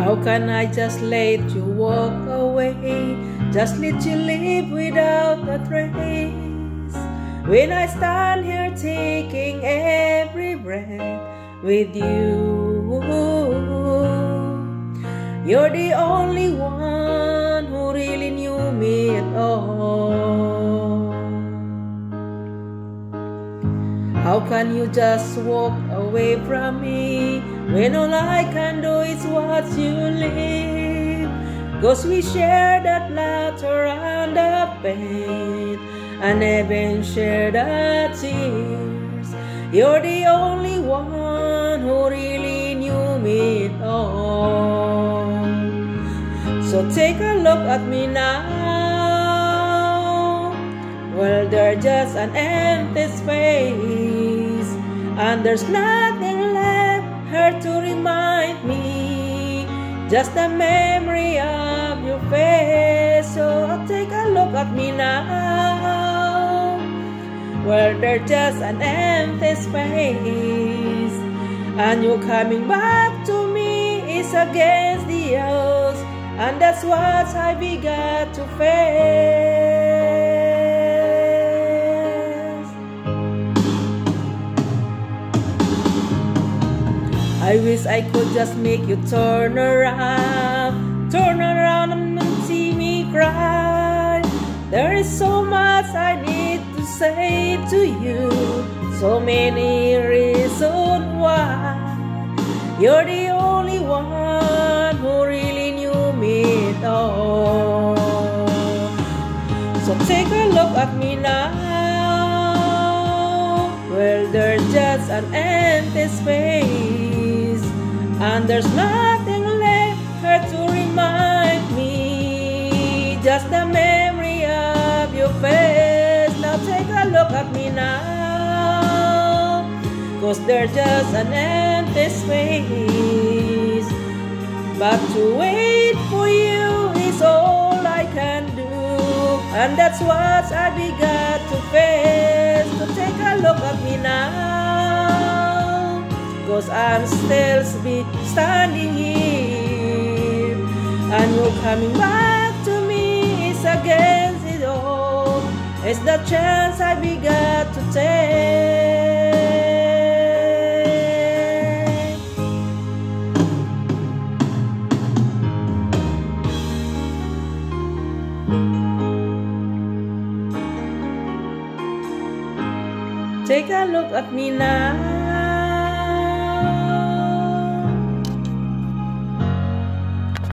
How can I just let you walk away? Just let you live without a trace. When I stand here taking every breath with you, you're the only one How can you just walk away from me? When all I can do is watch you live Cause we share that laughter and the pain And even share the tears. You're the only one who really knew me at all. So take a look at me now Well, there's just an empty space. And there's nothing left her to remind me. Just a memory of your face. So take a look at me now, where there's just an empty space, and you coming back to me is against the odds, and that's what I began to face. I wish I could just make you turn around, turn around and see me cry. There is so much I need to say to you, so many reasons why. You're the only one who really knew me at all. So take a look at me now. Well, there's just an empty space, and there's nothing left to remind me. Just the memory of your face. Now take a look at me now, cause there's just an empty space. But to wait for you is all I can do. And that's what I began to face. So take a look at me now. Cause I'm still standing here. And you're coming back to me is against it all. It's the chance I began to take. Take a look at me now.